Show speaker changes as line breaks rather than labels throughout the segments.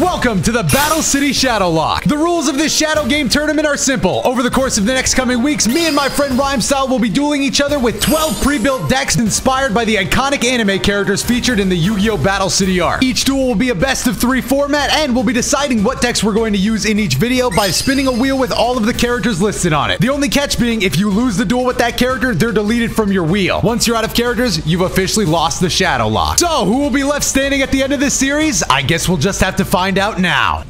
Welcome to the Battle City Shadowlocke. The rules of this Shadow Game tournament are simple. Over the course of the next coming weeks, me and my friend Rhymestyle will be dueling each other with 12 pre-built decks inspired by the iconic anime characters featured in the Yu-Gi-Oh! Battle City arc. Each duel will be a best of three format, and we'll be deciding what decks we're going to use in each video by spinning a wheel with all of the characters listed on it. The only catch being, if you lose the duel with that character, they're deleted from your wheel. Once you're out of characters, you've officially lost the Shadowlocke. So, who will be left standing at the end of this series? I guess we'll just have to find out now.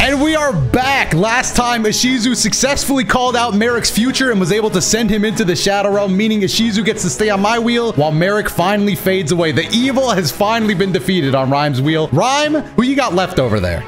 And we are back. Last time, Ishizu successfully called out Marik's future and was able to send him into the Shadow Realm, meaning Ishizu gets to stay on my wheel while Merrick finally fades away. The evil has finally been defeated on Rhyme's wheel. Rhyme, who you got left over there?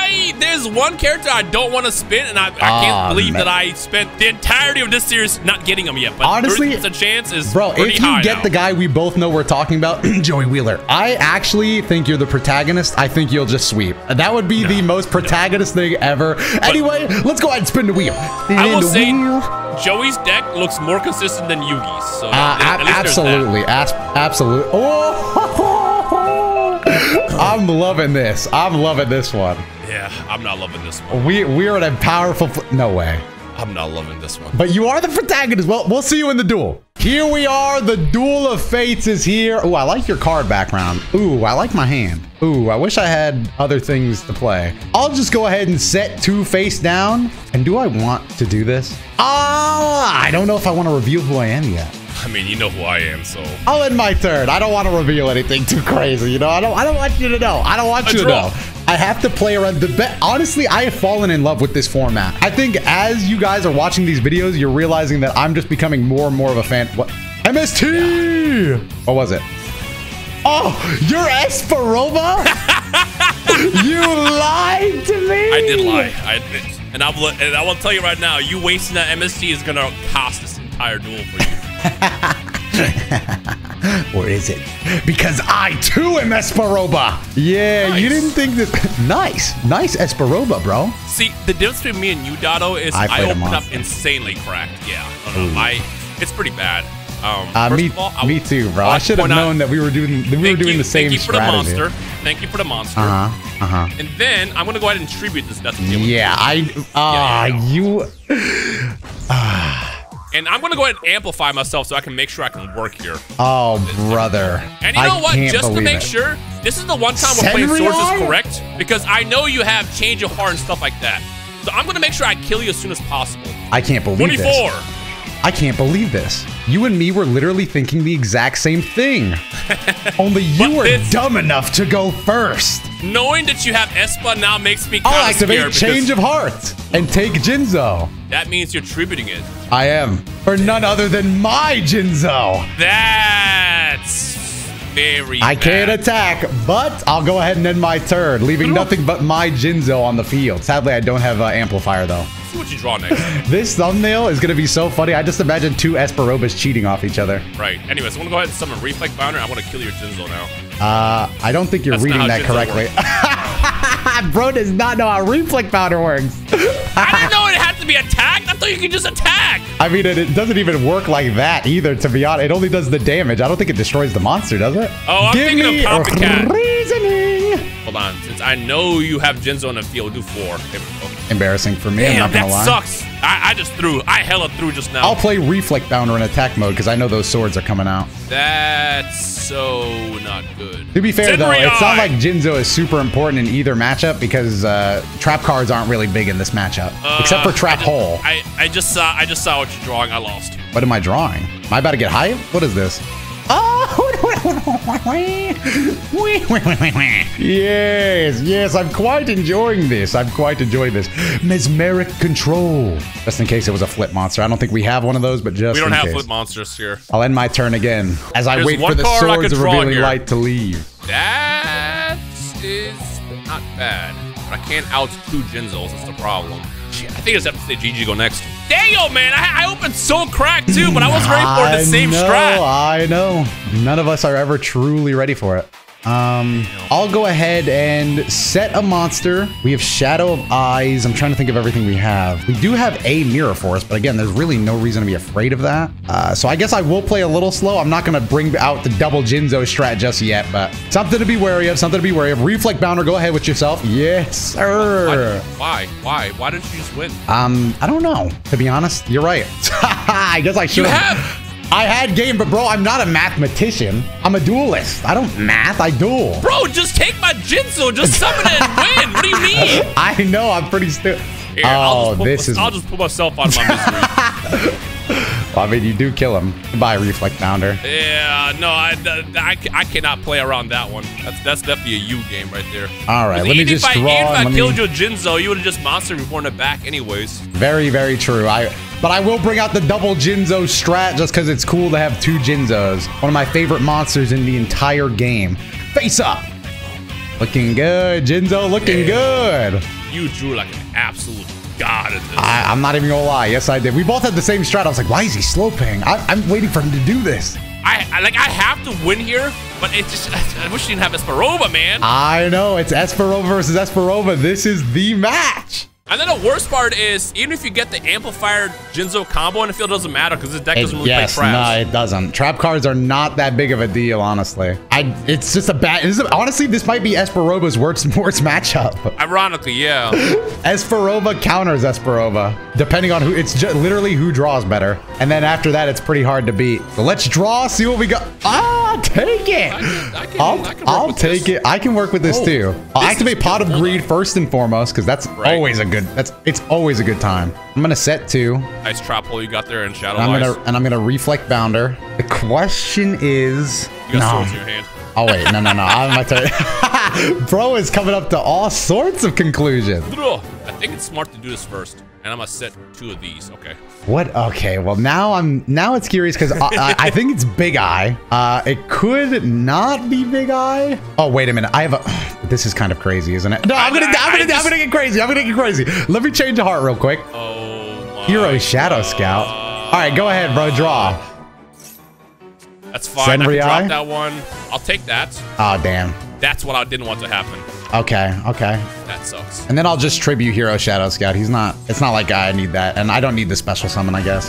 I there's one character I don't want to spin, and I, I can't
Aw,
believe
man.
that I spent the entirety of this series not getting him yet. But
Honestly,
the chance is
Bro, if you get
now.
the guy we both know we're talking about, Joey Wheeler, I actually think you're the protagonist. I think you'll just sweep. That would be the most protagonist thing ever. Anyway, let's go ahead and spin the wheel.
I will say
wheel.
Joey's deck looks more consistent than Yugi's. So
Uh,
at-
ab-
at least there's that.
absolutely, absolutely. Oh, I'm loving this. I'm loving this one.
Yeah, I'm not loving this one.
We we're in a powerful. No way.
I'm not loving this one.
But you are the protagonist. Well, we'll see you in the duel. Here we are. The duel of fates is here. Ooh, I like your card background. Ooh, I like my hand. Ooh, I wish I had other things to play. I'll just go ahead and set two face down. And do I want to do this? Ah, I don't know if I want to reveal who I am yet.
I mean, you know who I am, so
I'll end my turn. I don't want to reveal anything too crazy. You know, I don't. I don't want you to know. I don't want
A
you to know. I have to play around the bet. Honestly, I have fallen in love with this format. I think as you guys are watching these videos, you're realizing that I'm just becoming more and more of a fan. What? MST. What was it? Oh, you're Espa Roba. you lied to me.
I did lie. I admit. And I will, and I will tell you right now, you wasting that MST is gonna cost this entire duel for you.
Or is it? Because I too am Espa Roba. Yeah, you didn't think that. nice, nice Espa Roba, bro.
See, the difference between me and you, Doto, is
I
I, opened up insanely cracked. Yeah, I, it's pretty bad. Um,
Uh,
first
me,
of all, I
me too, bro. I should have known that we were doing that we were doing
you,
the same
Thank you for
strategy.
the monster. Thank you for the monster.
Uh huh. Uh huh.
And then I'm gonna go ahead and tribute this death.
Yeah, I. Ah,
yeah, yeah.
you.
And I'm gonna go ahead and amplify myself so I can make sure I can work here.
Oh, brother.
And you know
I
what? Just to make
it.
sure, this is the one time we're playing swords is correct because I know you have change of heart and stuff like that. So I'm gonna make sure I kill you as soon as possible.
I can't believe
24.
this. I can't believe this. You and me were literally thinking the exact same thing. Only you were dumb enough to go first.
Knowing that you have Espa now makes me kind
I'll
of scared
activate Change of Heart and take Jinzo.
that means you're tributing it.
I am. For none other than my Jinzo.
That's very.
I can't attack, but I'll go ahead and end my turn, leaving nothing but my Jinzo on the field. Sadly, I don't have an amplifier, though.
See what you draw next.
This thumbnail is going to be so funny. I just imagine two Espa Robas cheating off each other.
right. Anyways, I'm gonna go ahead and summon Reflect Bounder. I want to kill your Jinzo now.
Uh, I don't think you're
That's
reading that correctly. Bro does not know how Reflect Bounder works.
I didn't know it had to be attacked. I thought you could just attack.
I mean, it, it doesn't even work like that either, to be honest. It only does the damage. I don't think it destroys the monster, does it?
Oh, I'm
Give
thinking of
me
Copycat.
reasoning.
Hold on. Since I know you have Jinzo in the field, do four. There we go.
Embarrassing for me, I'm
Damn,
not going
that
lie.
sucks. I, I just threw. I hella threw just now.
I'll play reflect bounder in attack mode because I know those swords are coming out.
That's so not good.
To be fair, though, it's not like Jinzo is super important in either matchup because uh, trap cards aren't really big in this matchup, except for
Uh,
trap
I
hole.
I, I just saw. I just saw what you're drawing. I lost.
What am I drawing? Am I about to get high? What is this? Oh! yes, yes, I'm quite enjoying this. I'm quite enjoying this. Mesmeric control. Just in case it was a flip monster. I don't think we have one of those, but just
We don't
in
have
case.
flip monsters here.
I'll end my turn again as I
There's
wait for the swords of revealing
here.
light to leave.
That is not bad. But I can't out two Jinzos. That's the problem. I think it's up to say GG go next. Damn, man. I, I opened so cracked too, but I wasn't ready for the same
know,
strat.
I know. None of us are ever truly ready for it. Um, I'll go ahead and set a monster. We have Shadow of Eyes. I'm trying to think of everything we have. We do have a Mirror Force, but again, there's really no reason to be afraid of that. Uh, so I guess I will play a little slow. I'm not going to bring out the double Jinzo strat just yet, but something to be wary of, something to be wary of. Reflect Bounder, go ahead with yourself. Yes, sir.
Why? Why? Why didn't you just win?
Um, I don't know. To be honest, you're right. I guess I should
You have.
I had game, but bro, I'm not a mathematician. I'm a duelist. I don't math, I duel.
Bro, just take my Jinzo, just summon it and win. What do you mean?
I know, I'm pretty stupid.
Here, I'll
Oh,
just put,
this is.
I'll just put myself out of my misery.
I mean, you do kill him. Goodbye, Reflect Bounder.
yeah, no, I, I, I cannot play around that one. That's that's definitely a you game right there.
All right, let me
even
just
if I,
draw.
Even if I killed
me-
your Jinzo, you would have just monster reborn it back anyways.
Very, very true. I, but I will bring out the double Jinzo strat just because it's cool to have two Jinzos. One of my favorite monsters in the entire game. Face up. Looking good, Jinzo. Looking good.
You drew like an absolute god at this.
I, I'm not even gonna lie. Yes, I did. We both had the same strat. I was like, why is he slow paying? I, I'm waiting for him to do this.
I, I like I have to win here, but it just I wish you didn't have Espa Roba, man.
I know it's Espa Roba versus Espa Roba. This is the match.
And then the worst part is, even if you get the amplifier Jinzo combo in the field, it doesn't matter because this deck doesn't really
yes,
play
no, it doesn't. Trap cards are not that big of a deal, honestly. I, it's just a bad. This is, honestly, this might be Espa Roba's worst, worst matchup.
Ironically, yeah.
Espa Roba counters Espa Roba, depending on who. It's just literally who draws better, and then after that, it's pretty hard to beat. So let's draw, see what we got. Ah, take it.
I can- I can-
I'll,
I can
I'll take
this.
it. I can work with this
Oh,
too. I'll
this
activate Pot of Greed first and foremost, because that's
Right.
always a good. That's it's always a good time. I'm gonna set two.
nice trap hole you got there in Shadow
And I'm gonna and I'm gonna reflect bounder. The question is
You got
no.
your hand.
Oh wait, no, no, no. I'm my turn. Bro is coming up to all sorts of conclusions.
I think it's smart to do this first, and I'm gonna set two of these. Okay.
What? Okay, well now I'm now it's curious because I, I, I think it's Big Eye. Uh, it could not be Big Eye. Oh wait a minute, I have a. This is kind of crazy, isn't it? No, I'm gonna,
I-
I'm gonna, I'm gonna get crazy. I'm gonna get crazy. Let me change the heart real quick.
Oh my.
Hero Shadow
God.
Scout. All right, go ahead, bro. Draw.
That's fine. I can drop that one. I'll take that.
Oh damn.
That's what I didn't want to happen.
Okay, okay.
That sucks.
And then I'll just tribute Hero Shadow Scout. He's not. It's not like I need that, and I don't need the special summon. I guess.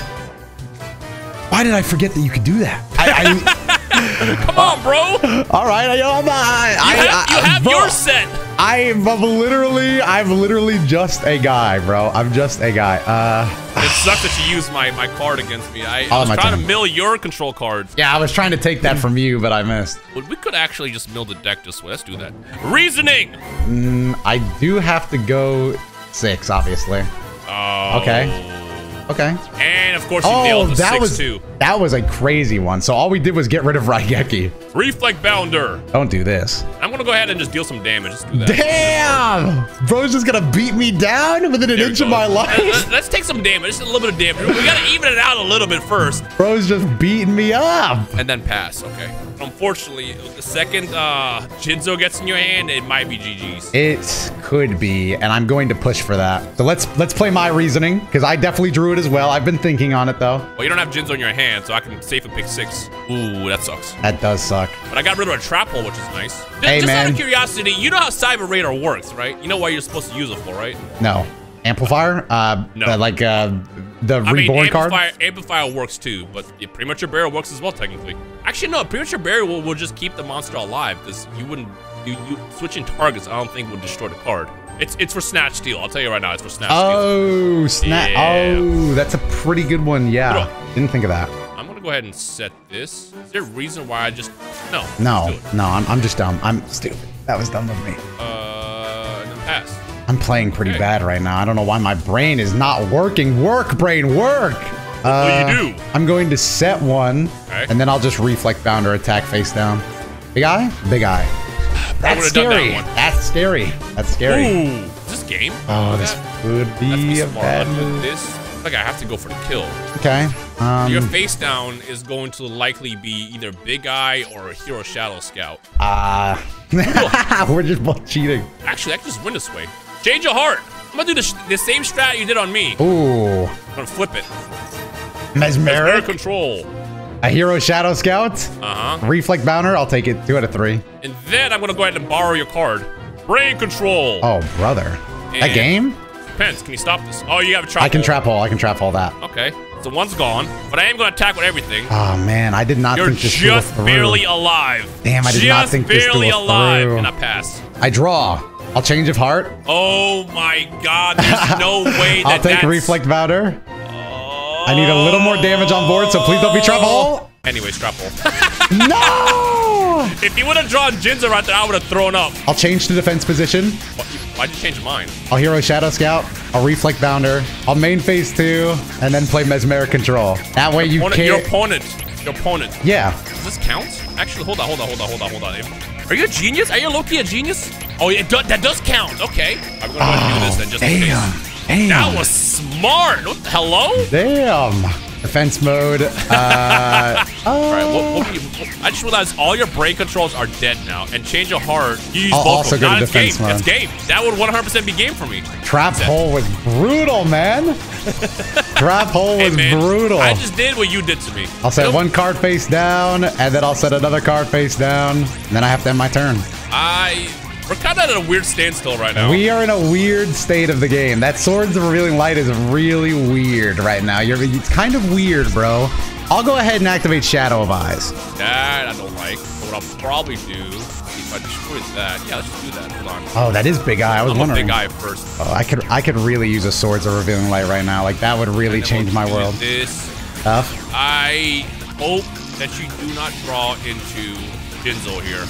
Why did I forget that you could do that? I,
Come on, bro. You
I, all right, I, I'm. I,
have,
I,
you have your set.
I'm, literally, I'm literally just a guy, bro. I'm just a guy. Uh,
It sucks that you used my, my card against me. I, I was trying
turn.
to mill your control cards.
yeah, I was trying to take that from you, but I missed.
But we could actually just mill the deck this way. Let's do that. Reasoning.
I do have to go six, obviously.
Oh.
Okay. Okay.
And of course
Oh,
nailed the
that was
too.
that was a crazy one. So all we did was get rid of Raigeki.
Reflect Bounder.
Don't do this.
I'm gonna go ahead and just deal some damage. Let's do that.
Damn! Bro's just gonna beat me down within an
There
inch of my life.
let- Let's take some damage. Just a little bit of damage. We gotta even it out a little bit first,
Bro's just beating me up.
and then pass. Okay. Unfortunately, the second uh, Jinzo gets in your hand, it might be GG's.
It could be, and I'm going to push for that. So let's let's play my reasoning because I definitely drew it as well. I've been thinking on it though.
Well, you don't have Jinzo in your hand, so I can safely pick six. Ooh, that sucks.
That does suck.
But I got rid of a trap hole, which is nice. Just,
Hey,
just out
man.
of curiosity, you know how Cyber Raider works, right? You know what you're supposed to use it for, right?
No amplifier. Uh,
No.
the- like uh, the
I mean,
reborn card.
amplifier, amplifier works too, but yeah, premature burial works as well, technically. Actually, no, premature burial will, will just keep the monster alive because you wouldn't. You, you switching targets, I don't think would destroy the card. It's it's for snatch steal. I'll tell you right now, it's for snatch steal.
Oh snap!
Yeah.
Oh, that's a pretty good one. Yeah, didn't think of that.
I'm gonna go ahead and set this. Is there a reason why I just no?
No,
let's do it.
no, I'm, I'm just dumb. I'm stupid. That was dumb of me.
Uh, pass.
I'm playing pretty
Okay.
bad right now. I don't know why my brain is not working. Work, brain, work.
What do
Uh,
you do?
I'm going to set one,
Okay.
and then I'll just reflect bounder attack face down. Big eye? Big eye. That's
that
scary.
one.
That's scary. That's scary.
Ooh, this game?
Oh, this
That-
could
That's
be a bad move.
This like I have to go for the kill.
Okay.
Your
Um,
face down is going to likely be either Big Eye or a Hero Shadow Scout.
uh, we're just both cheating.
Actually, I can just win this way. Change your heart. I'm gonna do the, the same strat you did on me.
Ooh,
I'm gonna flip it. Mesmeric
mesmeric.
control.
A hero Shadow Scout.
Uh-huh.
Reflect Bounder. I'll take it. Two out of three.
And then I'm gonna go ahead and borrow your card. Brain control.
Oh, brother. That game?
Pence, can you stop this? Oh, you have a trap.
I can
hole.
trap hole. I can trap hole that.
Okay. So one's gone, but I am gonna attack with everything.
Oh man, I did not
You're
think this
just barely alive.
Damn, I did
just
not think this
barely
through
alive,
through.
and I passed.
I draw. I'll change of heart.
Oh my God! There's no way that
I'll take
that's...
Reflect Bounder.
Oh.
I need a little more damage on board, so please don't be trap hole. Oh.
Anyways, trap hole.
no!
if you would have drawn Jinzo right there, I would have thrown up.
I'll change to defense position.
Why- Why'd you change mine?
I'll hero Shadow Scout. I'll Reflect Bounder. I'll main phase two, and then play mesmeric control. That way you
Opponent, your
can't.
opponent. Your opponent.
Yeah.
Does this count? Actually, hold on, hold on, hold on, hold on, hold on. Are you a genius? Are you Loki a genius? Oh, it that does count. Okay. I'm gonna and do this then, just in
Damn.
case.
Damn.
That was smart. What the, hello?
Damn. Defense mode. Uh,
All right. What, what, do you, I just realized all your brain controls are dead now, and change of heart. You use
I'll
both
also go to
that's game.
defense mode.
That's game. That would 100% be game for me.
trap hole was brutal, man. trap hole
Hey
was
man,
brutal.
I just did what you did to me.
I'll set
Nope.
one card face down, and then I'll set another card face down. And then I have to end my turn.
I. We're kind of at a weird standstill right now.
We are in a weird state of the game. That Swords of Revealing Light is really weird right now. You're it's kind of weird, bro. I'll go ahead and activate Shadow of Eyes.
that I don't like. But what I'll probably do if I destroy that. Yeah, let's just do that. Hold on.
Oh, that is Big Eye. I was
I'm
wondering.
big guy first.
Oh, I could I could really use a Swords of Revealing Light right now. Like that would really
And
change my world.
This.
Tough.
I hope that you do not draw into Jinzo here.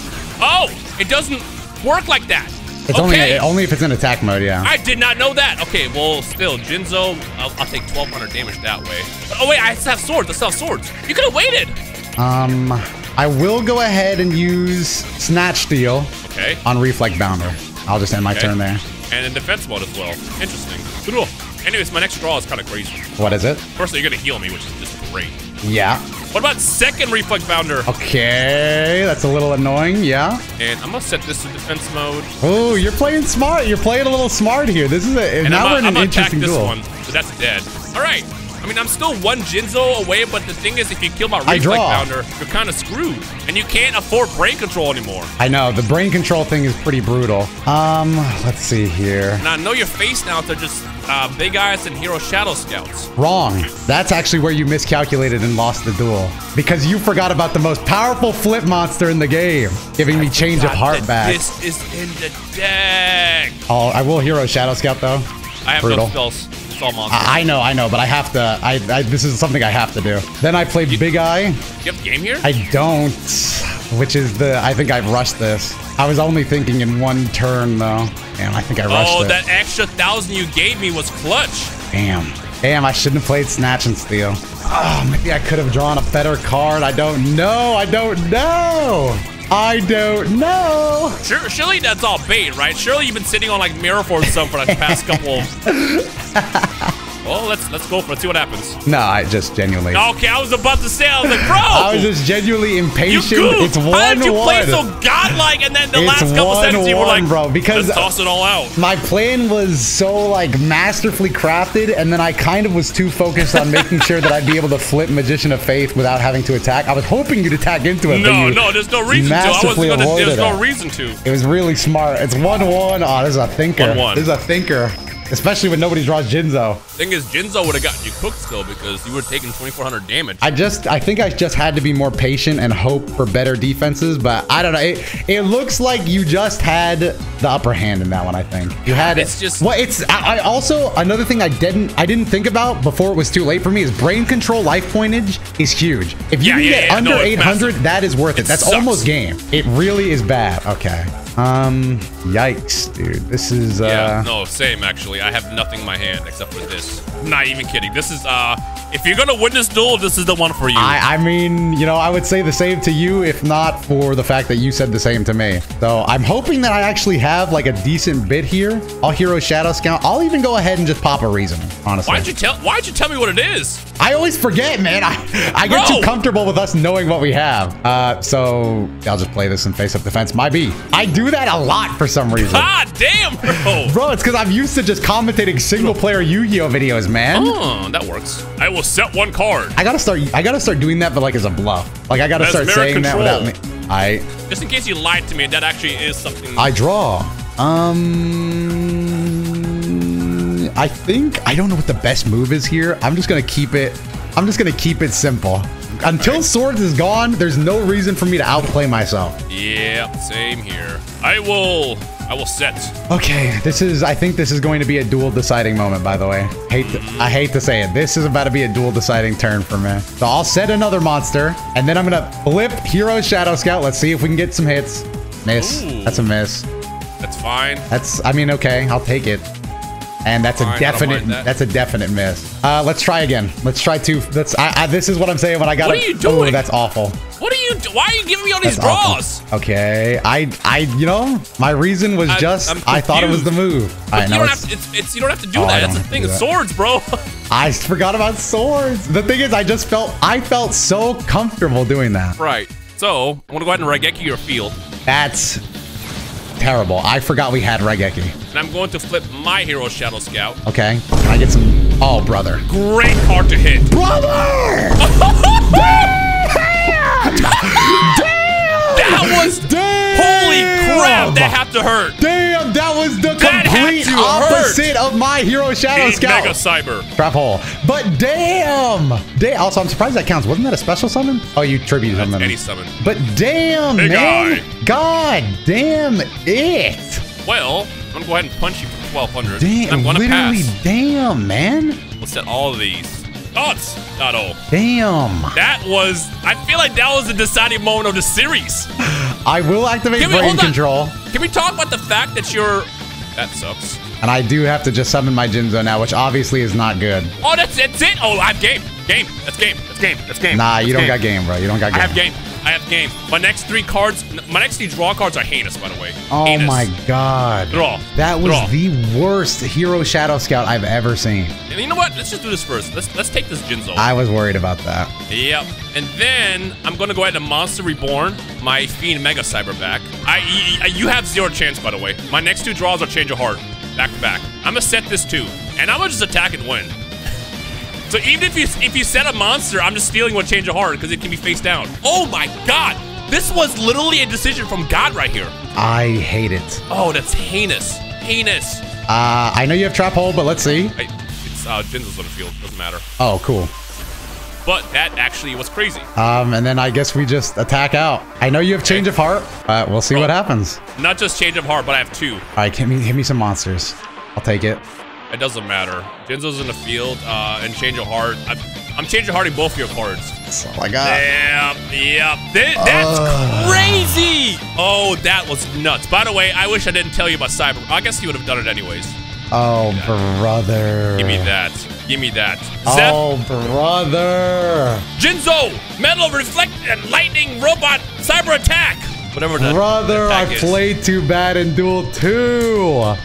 Oh, it doesn't work like that.
It's
okay.
only only if it's in attack mode. Yeah.
I did not know that. Okay, well, still, Jinzo, I'll, I'll take 1,200 damage that way. Oh, wait, I still have swords. I still have swords. You could have waited.
Um, I will go ahead and use Snatch Steal
Okay.
on Reflect Bounder. I'll just end my
okay.
turn there.
And in defense mode as well. Interesting. Cool. Anyways, my next draw is kind of crazy.
What is it?
First, you're going to heal me, which is just great.
Yeah.
What about second Reflect Bounder?
Okay, that's a little annoying. Yeah.
And I'm to set this to defense mode.
Oh, you're playing smart. You're playing a little smart here. This is a
And
now
I'm,
we're in
I'm
an
gonna
interesting
this
duel.
one, so that's dead. All right. I mean, I'm still one Jinzo away, but the thing is, if you kill my
I
Reflect
draw.
Bounder, you're kind of screwed. And you can't afford brain control anymore.
I know the brain control thing is pretty brutal. Um, let's see here.
And I know your face now, they're just uh, big eyes and hero shadow scouts.
Wrong. That's actually where you miscalculated and lost the duel because you forgot about the most powerful flip monster in the game, giving me change of heart back.
This is in the deck.
Oh, I will hero Shadow Scout though.
I have
Brutal.
no spells. All monsters.
I know, I know, but I have to. I, I this is something I have to do. Then I play Big Eye.
you have game here?
I don't, which is the. I think I've rushed this. I was only thinking in one turn though. and I think I rushed
oh,
it.
that extra thousand you gave me was clutch.
Damn. Damn, I shouldn't have played Snatch and Steal. Oh, maybe I could have drawn a better card. I don't know. I don't know. I don't know.
Sure, surely that's all bait, right? Surely you've been sitting on like Mirror Force or something for the past couple. well, let's let's go for it. See what happens.
No, I just genuinely.
Okay, I was about to say, I was like, bro,
I was just genuinely
you
impatient.
goofed.
It's one
How did you play so godlike, and then the
It's
last couple
one
seconds you were like,
bro, because-
let's toss it all out.
My plan was so like masterfully crafted, and then I kind of was too focused on making sure that I'd be able to flip Magician of Faith without having to attack. I was hoping you'd attack into it.
No, no, there's no reason to. I wasn't gonna. There's no reason to.
It was really smart. It's one one. Oh, this is a thinker.
1-1.
This is a thinker. Especially when nobody draws Jinzo.
Thing is, Jinzo would have gotten you cooked still because you were taking 2,400 damage.
I just, I think I just had to be more patient and hope for better defenses. But I don't know. It, it looks like you just had the upper hand in that one. I think you had. it.
It's just-
Well, it's. I, I also another thing I didn't, I didn't think about before it was too late for me is brain control life pointage is huge. If you
Yeah,
can
yeah,
get
yeah,
under
no,
800,
massive.
that is worth it.
It
That's
sucks.
almost game. It really is bad. Okay. Um. Yikes, dude. This is. Uh,
yeah, no, same actually. I have nothing in my hand except for this. I'm not even kidding. This is uh, if you're gonna win this duel, this is the one for you.
I, I mean, you know, I would say the same to you if not for the fact that you said the same to me. So I'm hoping that I actually have like a decent bit here. I'll hero Shadow Scout. I'll even go ahead and just pop a reason, honestly.
Why'd you tell? Why'd you tell me what it is?
I always forget, man. I, I get
Bro.
too comfortable with us knowing what we have. Uh, so I'll just play this and face-up defense. My B. I do that a lot for some reason.
Ah, damn, bro.
Bro, it's because I'm used to just commentating single-player Yu-Gi-Oh videos, man.
Oh, that works. I will set one card.
I gotta start. I gotta start doing that, but like as a bluff. Like I gotta start saying that without me. I
Just in case you lied to me, that actually is something.
I draw. Um, I think I don't know what the best move is here. I'm just gonna keep it. I'm just gonna keep it simple. Until swords is gone, there's no reason for me to outplay myself.
Yep, same here. I will. I will set.
Okay, this is. I think this is going to be a dual deciding moment. By the way, hate. To, I mm. hate to say it. This is about to be a dual deciding turn for me. So I'll set another monster, and then I'm gonna flip Hero Shadow Scout. Let's see if we can get some hits. Miss.
Ooh.
That's a miss.
That's fine.
That's. I mean, okay. I'll take it. And that's
a I don't
definite.
that.
That's a definite miss. Uh, let's try again. Let's try two. That's. I, I, this is what I'm saying when I got.
What are you doing?
that's awful.
What are you? do- Why are you giving me all these
That's awful.
draws?
Okay. I. I. You know, my reason was
I-
just.
I'm
thought it was the move. I
you don't
it's-
have to. It's, it's you don't have to do
Oh,
that. That's the thing.
to that.
swords, bro.
I forgot about swords. The thing is, I just felt I felt so comfortable doing that.
right. So I'm gonna go ahead and Raigeki your field,
That's terrible. I forgot we had Raigeki.
and I'm going to flip my hero Shadow Scout.
Okay, can I get some? Oh, brother.
Great card to hit.
Brother!
That was
Damn!
holy crap. That had to hurt.
Damn, that was the
That
complete
to hurt.
opposite of my Hero Shadow
Eight
Scout.
Mega Cyber.
Trap hole. But damn! Damn. Also, I'm surprised that counts. Wasn't that a special summon? Oh, you tribute
That's
him.
any summon.
But damn,
Big
man.
eye.
God damn it.
Well, I'm gonna go ahead and punch you for 1200.
Damn,
I'm gonna
literally,
pass.
damn, man.
Let's set all of these. Oh, it's not all.
Damn.
That was. I feel like that was the deciding moment of the series.
I will activate
we-
brain control.
Can we talk about the fact that you're? That sucks.
And I do have to just summon my Jinzo now, which obviously is not good.
Oh, that's that's it. Oh, I have game. Game. That's game. That's game. That's game.
Nah, you
That's
don't got game, bro. You don't got game.
I have game. I have game. My next three cards. My next three draw cards are heinous, by the way.
Oh
heinous.
my god.
Draw.
That was
Draw.
the worst Hero Shadow Scout I've ever seen.
And you know what? Let's just do this first. Let's let's take this Jinzo.
I was worried about that.
Yep. And then I'm gonna go ahead and Monster Reborn my Fiend Mega Cyber back. I, you have zero chance, by the way. My next two draws are Change of Heart, back to back. I'm gonna set this too, and I'm gonna just attack and win. So even if you if you set a monster, I'm just stealing with Change of Heart because it can be face down. Oh my God! This was literally a decision from God right here.
I hate it.
Oh, that's heinous, heinous.
Uh, I know you have Trap Hole, but let's see.
I, it's uh, Jinzo's on the field. Doesn't matter.
Oh, cool.
But that actually was crazy.
Um, and then I guess we just attack out. I know you have Change of Heart, but we'll see
Bro.
what happens.
Not just Change of Heart, but I have two.
All right, hit me, hit me some monsters. I'll take it.
It doesn't matter. Jinzo's in the field, uh, and Change of Heart. I'm, I'm Change of Hearting both of your cards.
That's all I got.
Yep, yep. Th- that's crazy. Oh, that was nuts. By the way, I wish I didn't tell you about Cyber. I guess you would have done it anyways.
Oh, brother.
Give me that. Give me that. Zep,
Oh, brother.
Jinzo, Metal Reflect and Lightning Robot Cyber Attack. Whatever the
Brother, I
is.
played too bad in Duel 2.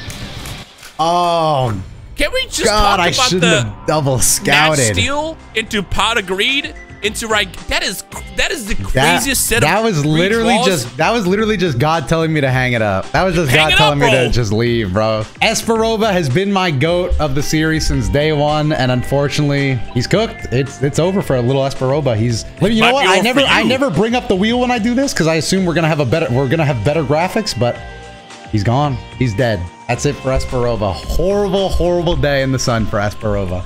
Can we just
God,
talk
I
about
shouldn't
the
have double scouted.
Steel into Pot of Greed into right? That is that is the
That,
craziest set
that was literally just that was literally just God telling me to hang it up. That was just
Hang
God telling
up,
me to just leave, bro. Espa Roba has been my goat of the series since day one, and unfortunately, he's cooked. It's it's over for a little Espa Roba. He's you
Might
know what? I never I never bring up the wheel when I do this because I assume we're gonna have a better we're gonna have better graphics, but he's gone. He's dead. That's it for Espa Roba. Horrible, horrible day in the sun for Espa Roba.